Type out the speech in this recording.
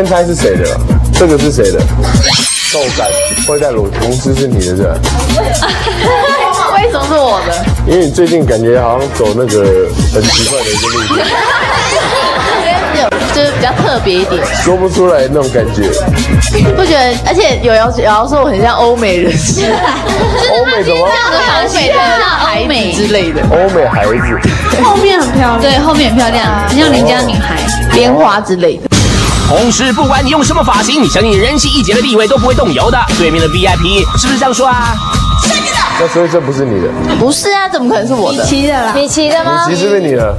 先猜是谁的？这个是谁的？豆干会在螺公司是你的是吧？为什么是我的？因为你最近感觉好像走那个很奇怪的一个路线，就是比较特别一点，说不出来那种感觉。不觉得？而且有谣有谣说我很像欧美人士，欧美怎么？欧美的孩子之类的，欧美孩子，后面很漂亮，对，后面很漂亮，很像邻家女孩。莲花之类的。同时，不管你用什么发型，相信人气一姐的地位都不会动摇的。对面的 VIP 是不是这样说啊？那所以这不是你的，不是啊，怎么可能是我的？米奇的啦。你骑的吗？米奇是不是你的？